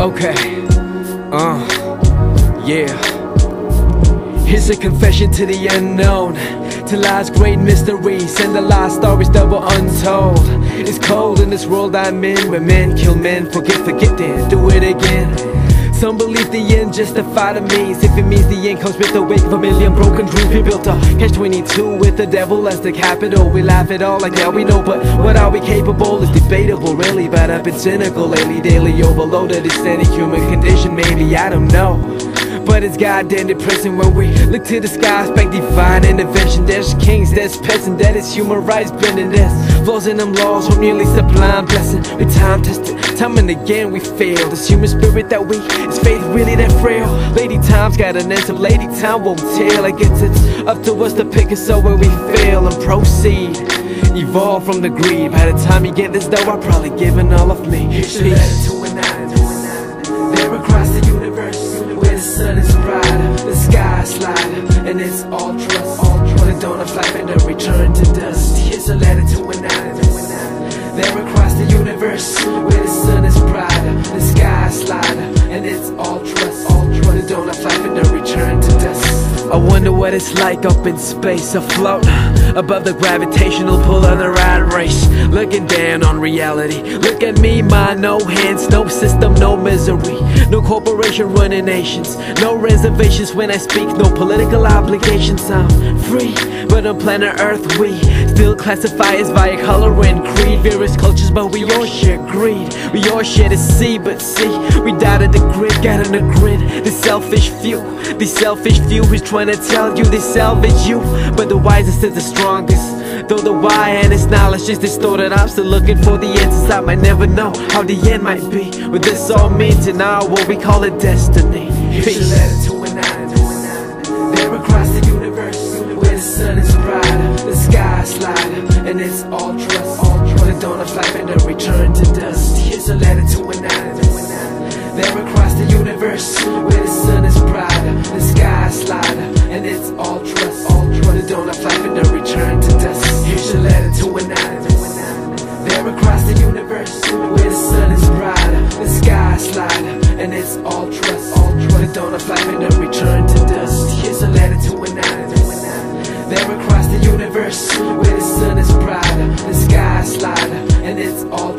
Okay. Uh. Yeah. Here's a confession to the unknown. To life's great mysteries and the lost stories that were untold. It's cold in this world I'm in where men kill men, forget, forget, then do it again. Some believe the end justify the means. If it means the end comes with the wake of a million broken dreams We built a catch-22 with the devil as the capital. We laugh at all like yeah we know But what are we capable? Is debatable really But I've been cynical lately. Daily overloaded any human condition maybe I don't know but it's goddamn depressing when we look to the sky, expect divine intervention. There's kings, there's peasants, that is human rights bending. There's flaws in them laws, or nearly sublime blessing. We time tested, time and again we fail. This human spirit that we, is faith really that frail? Lady time's got an answer, lady time won't tell. I guess it's up to us to pick us up where we fail and proceed. Evolve from the greed. By the time you get this though, I've probably given all of me. Here's and it's all trust. All trust. The dawn of life and the return to dust. Here's a letter to an island. There across the universe, where the sun is brighter, the sky is lighter, and it's all trust. All trust. The dawn of life and the return to. I wonder what it's like up in space afloat Above the gravitational pull of the rat race. Looking down on reality. Look at me, my no hands, no system, no misery. No corporation running nations. No reservations when I speak, no political obligations. I'm free, but on planet Earth we Still classify as via color and creed. Various cultures, but we all share greed. We all share the sea, but see We died at the grid, got in the grid. The selfish few, the selfish few is trying to tell you they salvage you But the wisest is the strongest Though the why and its knowledge is distorted I'm still looking for the answers I might never know How the end might be What this all means and now what we call it destiny Peace letter to an island. There across the universe, where the sun is brighter, the sky is lighter, and it's all trust. All trust. The dawn of life and the return to dust. Here's a letter to an island. There across the universe, where the sun is brighter, the sky lighter, and it's all trust. All trust. The of life and the return to dust. Here's your letter to an island. There across the universe, where the sun is brighter, the sky is lighter, and it's all trust. All trust. The of life and the return to dust. Here's a letter to an island. There across the universe, where the sun is brighter, the sky is lighter, and it's all